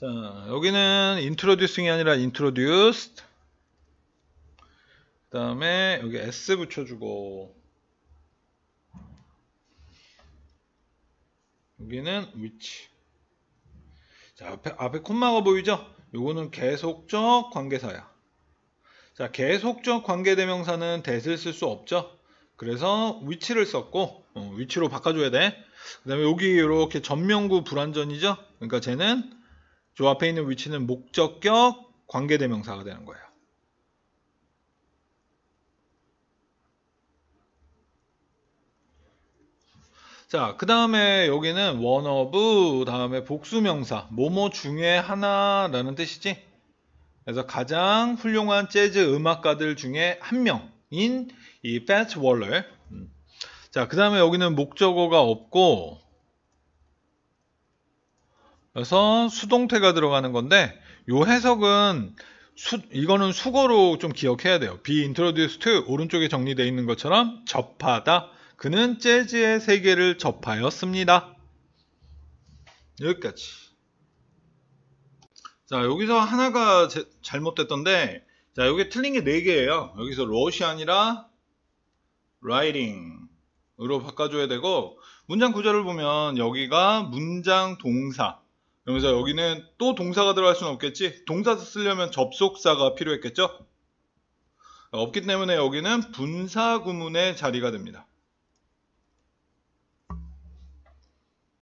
자, 여기는 introducing이 아니라 introduced. 그 다음에 여기 s 붙여주고 여기는 which. 자, 앞에, 앞에 콤마가 보이죠? 요거는 계속적 관계사야. 자, 계속적 관계대명사는 that을 쓸 수 없죠? 그래서 which를 썼고, 어, which로 바꿔줘야 돼. 그 다음에 여기 이렇게 전명구 불완전이죠? 그러니까 쟤는 저 앞에 있는 위치는 목적격 관계대명사가 되는 거예요. 자, 그 다음에 여기는 one of 다음에 복수명사 뭐뭐 중에 하나라는 뜻이지. 그래서 가장 훌륭한 재즈 음악가들 중에 한 명인 이 패트 월러. 자, 그 다음에 여기는 목적어가 없고 그래서 수동태가 들어가는 건데 요 해석은 수, 이거는 수거로 좀 기억해야 돼요. be introduced 오른쪽에 정리되어 있는 것처럼 접하다. 그는 재즈의 세계를 접하였습니다. 여기까지. 자, 여기서 하나가 제, 잘못됐던데, 자, 여기 틀린 게 4개예요. 여기서 러시 아니라 writing으로 바꿔 줘야 되고, 문장 구조를 보면 여기가 문장 동사. 그러면서 여기는 또 동사가 들어갈 수는 없겠지? 동사 쓰려면 접속사가 필요했겠죠? 없기 때문에 여기는 분사 구문의 자리가 됩니다.